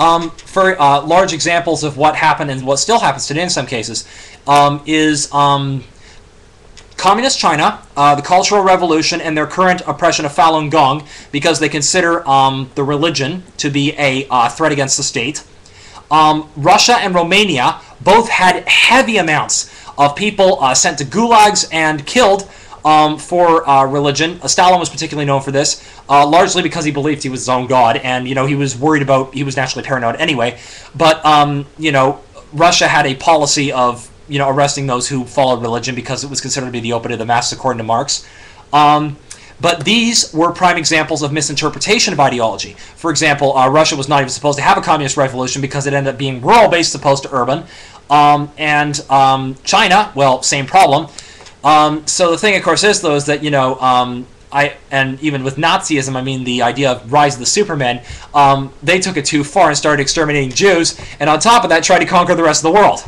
Um, for uh, large examples of what happened and what still happens today in some cases um, is um, Communist China, uh, the Cultural Revolution, and their current oppression of Falun Gong because they consider um, the religion to be a uh, threat against the state. Um, Russia and Romania both had heavy amounts of people uh, sent to gulags and killed um, for uh, religion. Uh, Stalin was particularly known for this, uh, largely because he believed he was his own god, and you know he was worried about. He was naturally paranoid anyway. But um, you know, Russia had a policy of you know arresting those who followed religion because it was considered to be the opiate of the masses, according to Marx. Um, but these were prime examples of misinterpretation of ideology. For example, uh, Russia was not even supposed to have a communist revolution because it ended up being rural based opposed to urban. Um, and um, China, well, same problem. Um, so the thing, of course, is though is that you know um, I and even with Nazism, I mean the idea of rise of the Superman, um, they took it too far and started exterminating Jews, and on top of that, tried to conquer the rest of the world.